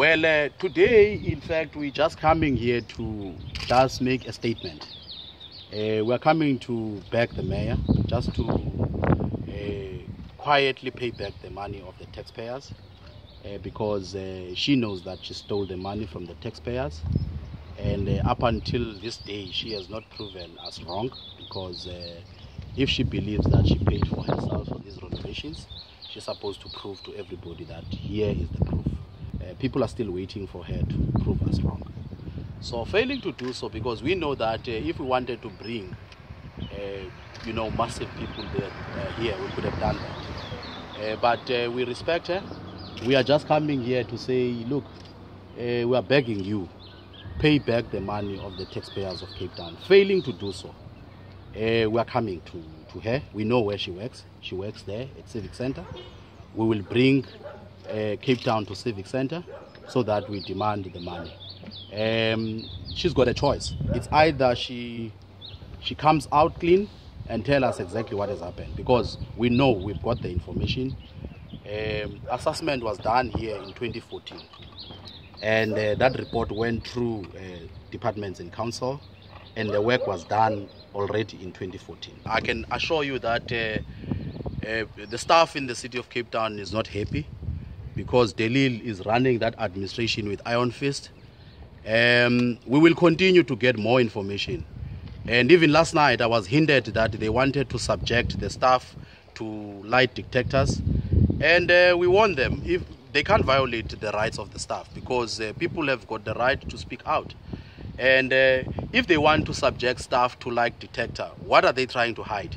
Well, uh, today, in fact, we're just coming here to just make a statement. Uh, we're coming to back the mayor, just to uh, quietly pay back the money of the taxpayers, uh, because uh, she knows that she stole the money from the taxpayers. And uh, up until this day, she has not proven us wrong, because if she believes that she paid for herself for these renovations, she's supposed to prove to everybody that here is the proof. Uh, people are still waiting for her to prove us wrong. So failing to do so, because we know that uh, if we wanted to bring, uh, you know, massive people there here, we could have done that. But we respect her. We are just coming here to say, look, we are begging you, pay back the money of the taxpayers of Cape Town. Failing to do so, uh, we are coming to, to her. We know where she works. She works there at Civic Center. We will bring uh, Cape Town to Civic Center so that we demand the money. Um, she's got a choice. It's either she she comes out clean and tell us exactly what has happened because we know we've got the information. Um, assessment was done here in 2014 and uh, that report went through uh, departments in council and the work was done already in 2014 i can assure you that uh, uh, the staff in the city of cape town is not happy because De Lille is running that administration with iron fist. Um, we will continue to get more information. And even last night i was hinted that they wanted to subject the staff to light detectors. And uh, we warn them if they can't violate the rights of the staff because uh, people have got the right to speak out. And uh, if they want to subject staff to like detector what are they trying to hide